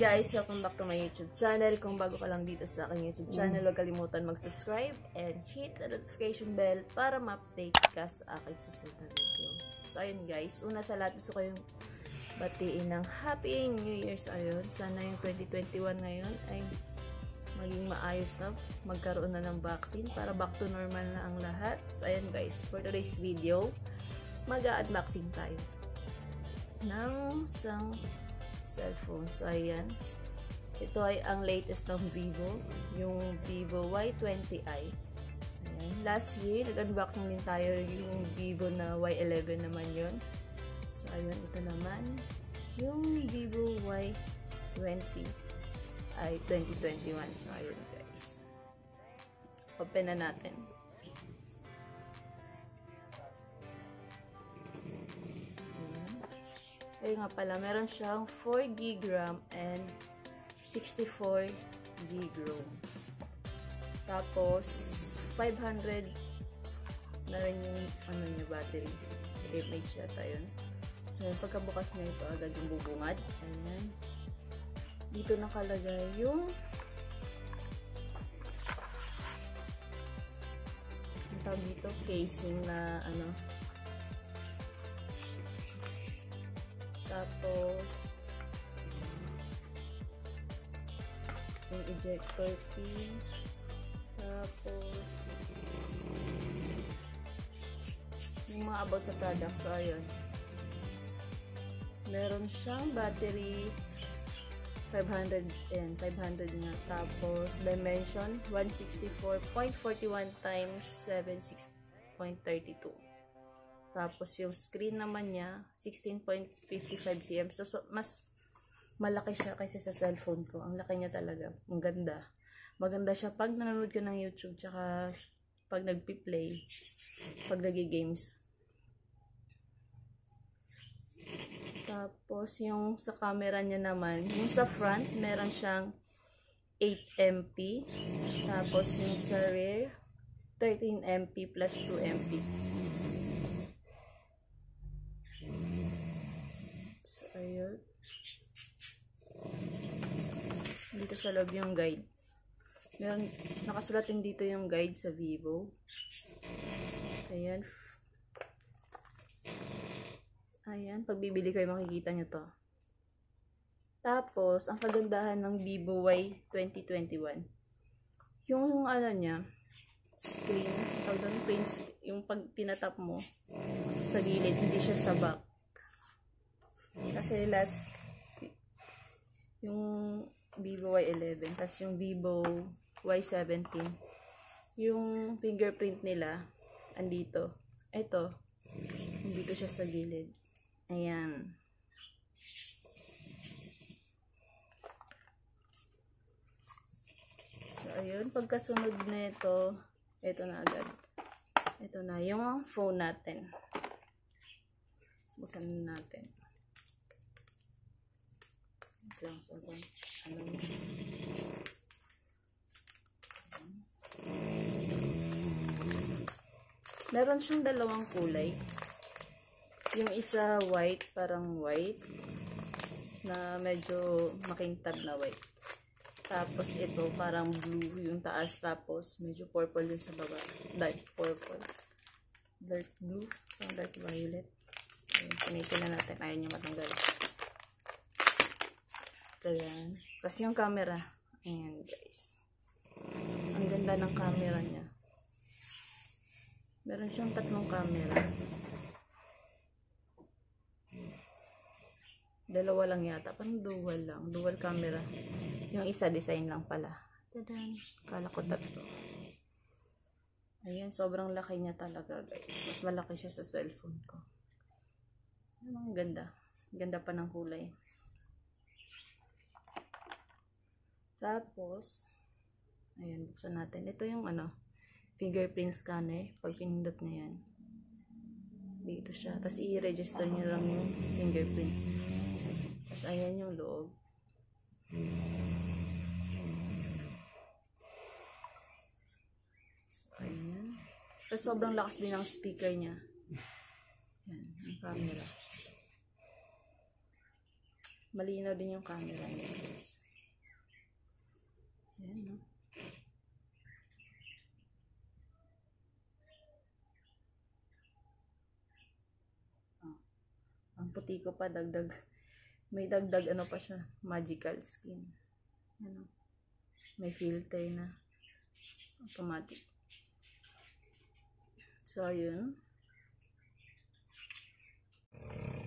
welcome back to my YouTube channel. Kung bago ka lang dito sa aking YouTube channel, huwag kalimutan mag-subscribe and hit the notification bell para ma-update ka sa aking susunod na video. So, ayun guys, una sa lahat gusto ko yung batiin ng Happy New Year's ayun. Sana yung 2021 ngayon ay maging maayos na, magkaroon na ng vaccine para back to normal na ang lahat. So, ayun guys, for today's video, mag-unboxing tayo ng isang cellphone. So, ayan. Ito ay ang latest ng Vivo, yung Vivo Y20i. Ayan. Last year, nag-unboxing din tayo yung Vivo na Y11 naman yon So, ayun, ito naman. Yung Vivo Y20 ay 2021. So, ayun guys. Open na natin. Ayun nga pala, meron siyang 4 GB RAM and 64 GB ROM. Tapos, 500 na rin yung ano niya, battery. mAh yata yun. So, yung pagkabukas niya ito, agad yung bubungad. Ayan. Dito nakalagay yung ang tawag dito, casing na ano, Tapos, yung ejector pin. Tapos, yung mga about sa product. So, ayun. Meron siyang battery 500 and 500 nga. Tapos, dimension 164.41 times 76.32. Tapos, yung screen naman niya, 16.55 cm. So, so, mas malaki siya kaysa sa cellphone ko. Ang laki niya talaga. Ang ganda. Maganda siya pag nanonood ka ng YouTube, tsaka pag nagpi-play, pag nag-games. Tapos, yung sa camera niya naman, yung sa front, meron siyang 8MP. Tapos, yung sa rear, 13MP plus 2MP. Ayun. Dito sa loob yung guide. Meron, nakasulat din dito yung guide sa Vivo. Ayan. Ayan. Pag bibili kayo, makikita nyo to. Tapos, ang kagandahan ng Vivo Y 2021. Yung, yung ano niya, screen, tawag doon, yung pag tinatap mo sa gilid, hindi siya sa back kasi last, yung Vivo Y11, tapos yung Vivo Y17, yung fingerprint nila, andito. Ito, dito siya sa gilid. Ayan. So, ayun. Pagkasunod na ito, ito na agad. Ito na yung phone natin. Busan natin lang sobrang ano meron siyang dalawang kulay. Yung isa white parang white na medyo makintab na white. Tapos ito parang blue yung taas tapos medyo purple din sa baba. Dark purple. Dark blue parang dark violet. So pinitin na natin. Ayaw niya matanggal Ayan. Kasi yung camera. Ayan guys. Ang ganda ng camera niya. Meron siyang tatlong camera. Dalawa lang yata. Parang dual lang. Dual camera. Yung isa design lang pala. Tadan. Kala ko tatlo. Ayan. Sobrang laki niya talaga guys. Mas malaki siya sa cellphone ko. Ang ganda. Ganda pa ng kulay. Tapos, ayan, buksan natin. Ito yung ano, fingerprint scanner. Pag pinindot na yan, dito siya. Tapos, i-register nyo lang yung fingerprint. Tapos, ayan yung loob. Ayan. Tapos, sobrang lakas din ang speaker niya. Ayan, yung camera. Malinaw din yung camera niya, guys. Ayan, no? Ah, ang puti ko pa, dagdag. May dagdag, ano pa siya, magical skin. Ano? May filter na. Automatic. So, ayun.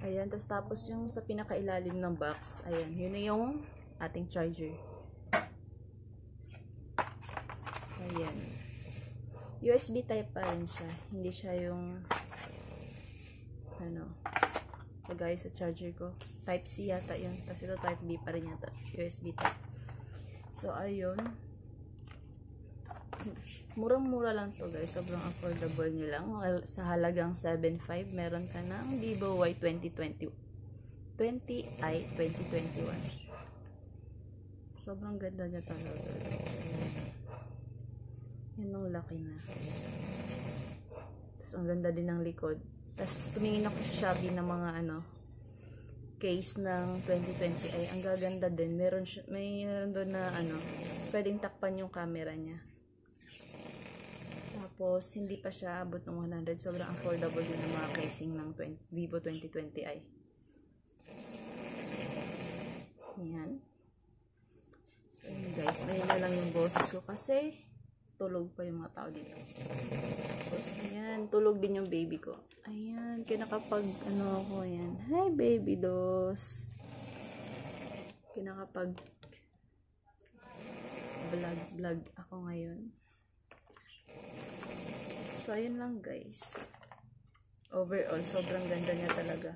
Ayan, tapos tapos yung sa pinakailalim ng box, ayan, yun na yung ating charger. Ayan. USB type pa rin siya. Hindi siya yung ano, kagaya sa charger ko. Type C yata yun. Tapos ito type B pa rin yata. USB type. So, ayun. Murang-mura lang to guys. Sobrang affordable nyo lang. Sa halagang 7.5, meron ka ng Vivo Y 2020. 20i 2021. Sobrang ganda niya talaga guys. Ayan. Yan ang laki na. Tapos ang ganda din ng likod. Tapos tumingin ako sa Shopee ng mga ano case ng 2020 ay ang gaganda din. Meron may meron doon na ano, pwedeng takpan yung camera niya. Tapos hindi pa siya abot ng 100. Sobrang affordable din ng mga casing ng 20, Vivo 2020i. Yan. So, yun guys, ayun na lang yung boses ko kasi tulog pa yung mga tao dito. Tapos, ayan, tulog din yung baby ko. Ayan, kinakapag, ano ako, ayan. Hi, baby dos. Kinakapag vlog, vlog ako ngayon. So, ayun lang guys. Overall, sobrang ganda niya talaga.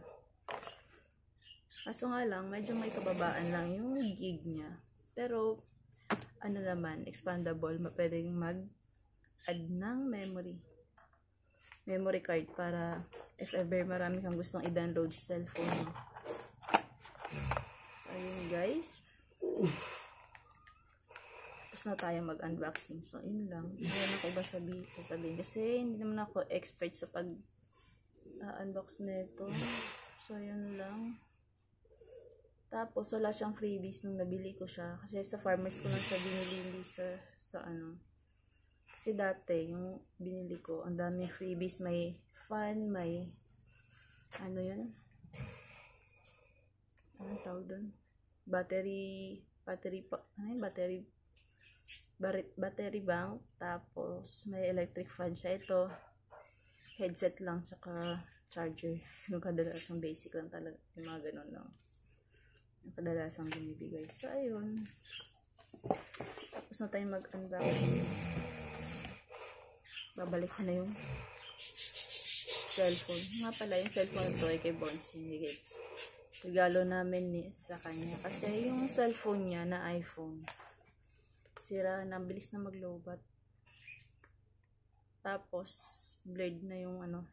Kaso nga lang, medyo may kababaan lang yung gig niya. Pero, ano naman, expandable, pwedeng mag-add ng memory. Memory card para if ever marami kang gustong i-download sa cellphone. So, ayun guys. Tapos na tayo mag-unboxing. So, yun lang. Wala na ko ba sabi, sasabihin. Kasi hindi naman ako expert sa pag uh, unbox nito. So, yun lang. Tapos, wala siyang freebies nung nabili ko siya. Kasi sa farmers ko lang siya binili, hindi sa, sa ano. Kasi dati, yung binili ko, ang dami freebies. May fan, may, ano yun? Anong tawag doon? Battery, battery pa, ano yun? Battery, barit, battery bank. Tapos, may electric fan siya. Ito, headset lang, tsaka charger. Yung kadalasang basic lang talaga. Yung mga ganun lang yung kadalasang binibigay. So, ayun. Tapos na tayo mag-unboxing. Babalik ko na yung cellphone. Nga pala, yung cellphone to ay kay Bonsi. Regalo namin ni, sa kanya. Kasi yung cellphone niya na iPhone, sira na, bilis na maglobat. Tapos, blurred na yung ano,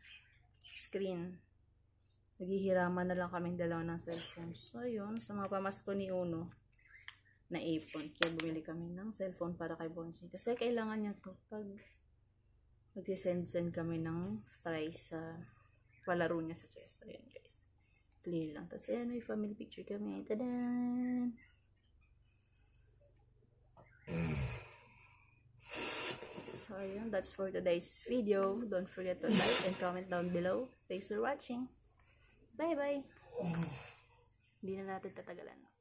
screen naghihiraman na lang kaming dalawa ng cellphone. So, yun. Sa mga pamasko ni Uno, na ipon. Kaya bumili kami ng cellphone para kay Bonsi. Kasi kailangan niya to pag mag-send-send kami ng price sa palaro niya sa chess. Ayan, guys. Clear lang. Tapos, ayan, may family picture kami. Tadan! So, ayan. That's for today's video. Don't forget to like and comment down below. Thanks for watching. Bye-bye. Hindi na natin tatagalan.